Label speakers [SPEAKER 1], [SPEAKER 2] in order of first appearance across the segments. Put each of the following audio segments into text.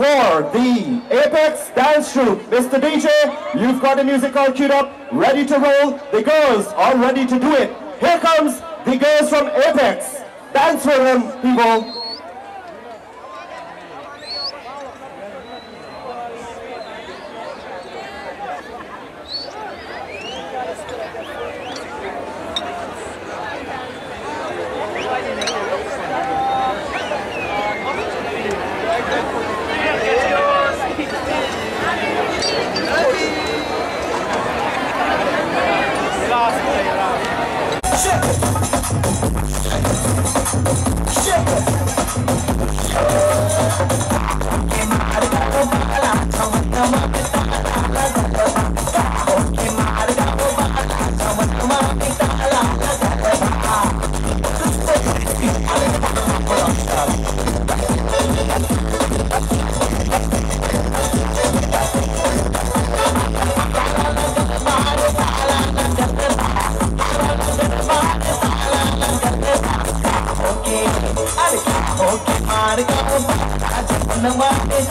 [SPEAKER 1] For the Apex Dance Troupe. Mr. DJ, you've got the music all queued up, ready to roll. The girls are ready to do it. Here comes the girls from Apex. Dance for them, people.
[SPEAKER 2] Mari kau baca, senang banget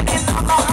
[SPEAKER 2] Okay,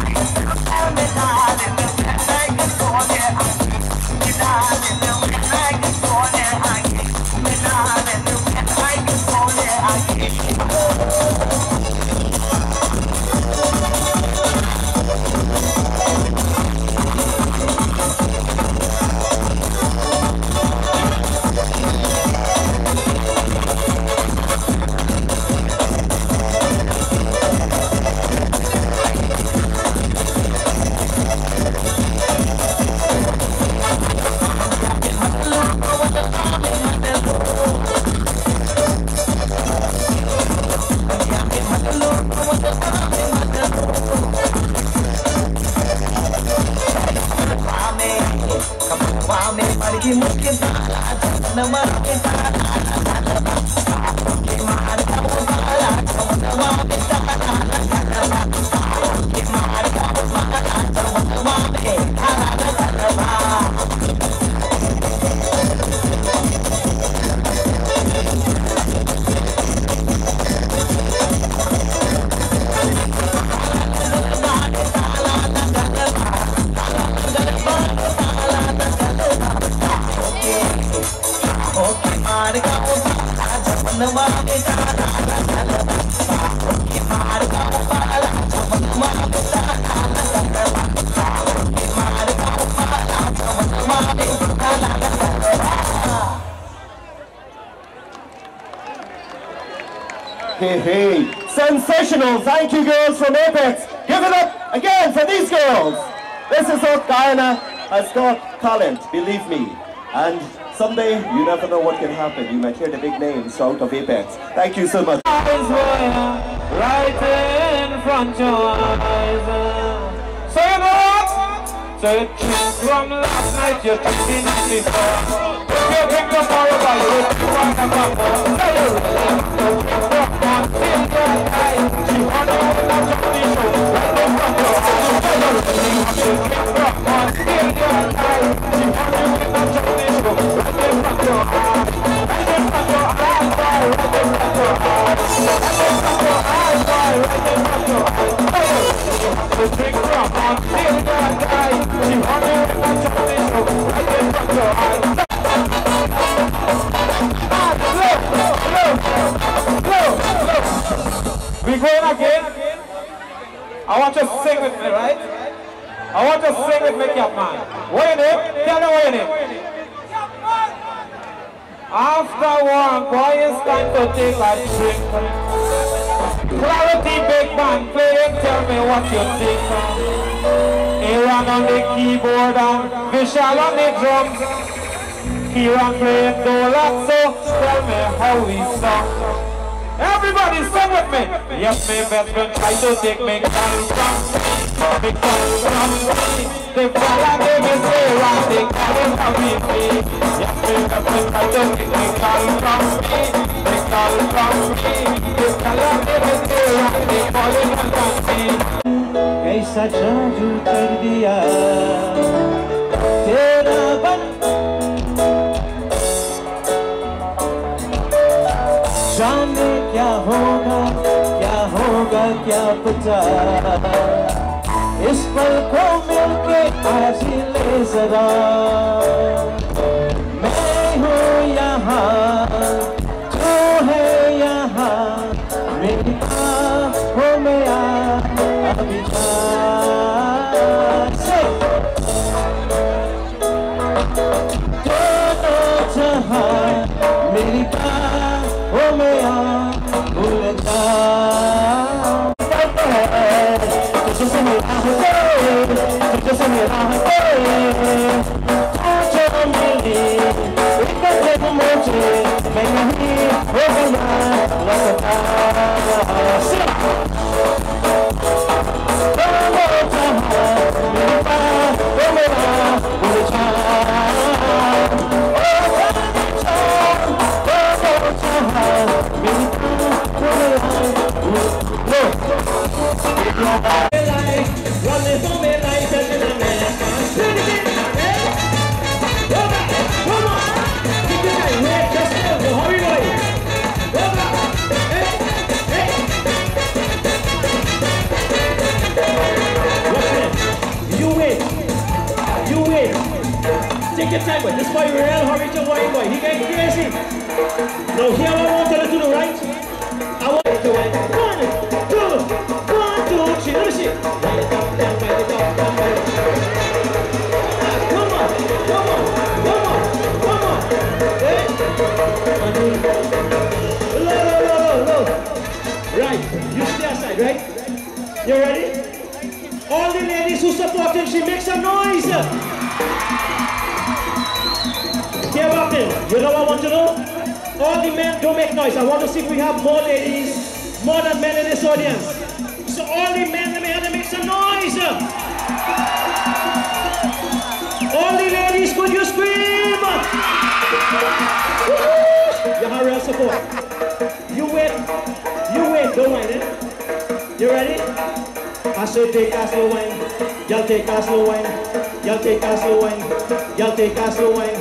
[SPEAKER 1] Hey, hey. Sensational. Thank you, girls from Apex. Give it up again for these girls. This is South Guyana has got talent, believe me. And someday, you never know what can happen. You might hear the big names out of Apex. Thank you so much.
[SPEAKER 3] right in front your eyes. What? From last night, you're drinking before. You you eyes. You After one, boy, it's time to take a drink. Clarity Big Band playing, tell me what you think. Aaron on the keyboard and Vishal on the drums. Kieran playing dholak, so tell me how we song. Everybody sing with me. Yes, my best friend try to take me call from me call from me. The fella gave me say wrong, they call him from me. Yes, my best friend try to take me call from me. They call from me. The fella gave me say wrong, they call him from me. कैसा जादू कर दिया इस पल को मिलके आज ले जरा। मैं हूँ यहाँ जो है यहाँ। मेरी माँ हो मेरा अभी दोनों जहाँ मेरी माँ हो मेरा
[SPEAKER 4] Yeah. She makes some noise. Here, Martin, you know what I want to know? All the men don't make noise. I want to see if we have more ladies, more than men in this audience. So all the men, let me have them make some noise. All the ladies, could you scream? You have real support. You win. you win. don't mind it. You ready? I say take a slow wine. Y'all take a slow wine. Y'all take a slow wine. Y'all take a slow wine.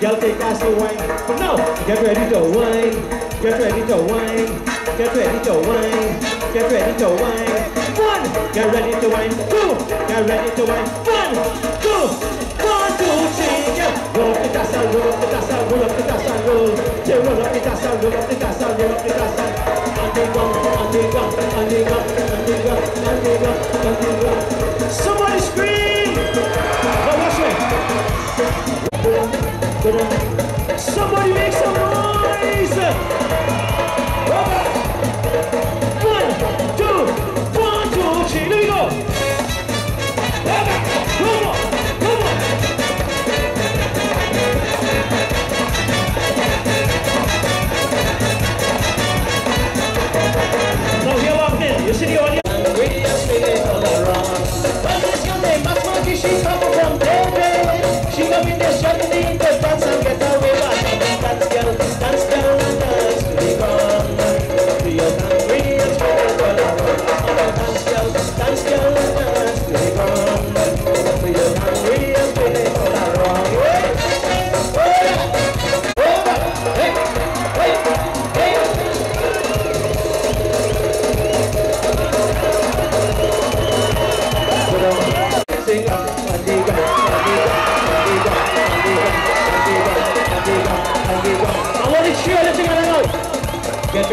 [SPEAKER 4] Y'all take a slow wine. Now, get ready to wine. Get ready to wine. Get ready to wine. Get ready to wine. One. Get ready to wine. Two. Get ready to wine. One, two, one, two, three. Yeah. Roll up the casa, roll up the casa, roll up the casa, roll. Yeah, roll up the casa, roll up the casa, roll up the casa. City audience.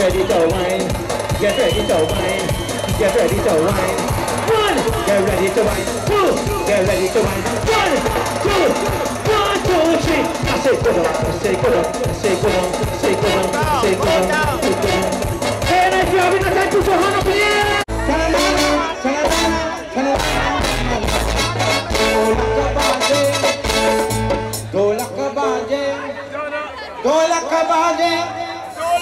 [SPEAKER 4] Ready to wine. Get ready to wine. Get ready to wine. One, get ready to wine. Two, get ready to wine. One, two, one, two, three. I say go down, I say go down, I say go down, I say go down, I say go down, I say go down. Hey, and if you're having a time, put your hand up in the air.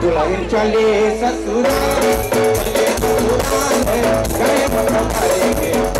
[SPEAKER 5] Dola. Yeah.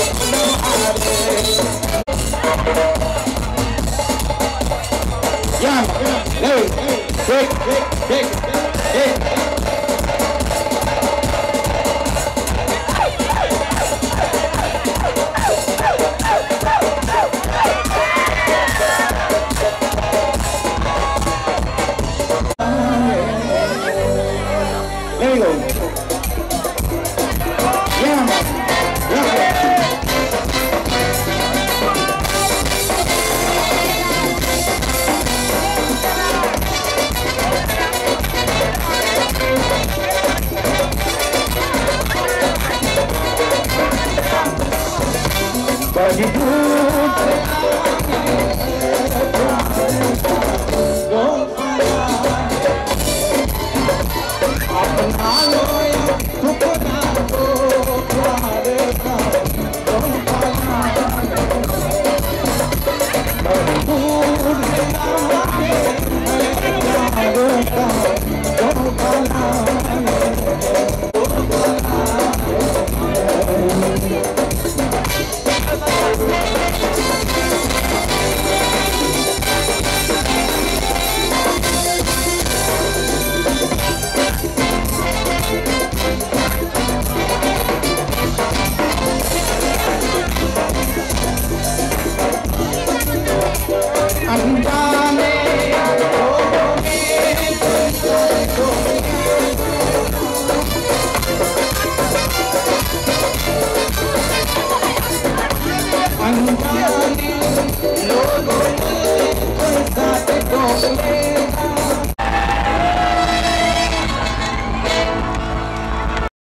[SPEAKER 5] Young, Larry, Drake, Drake, Drake.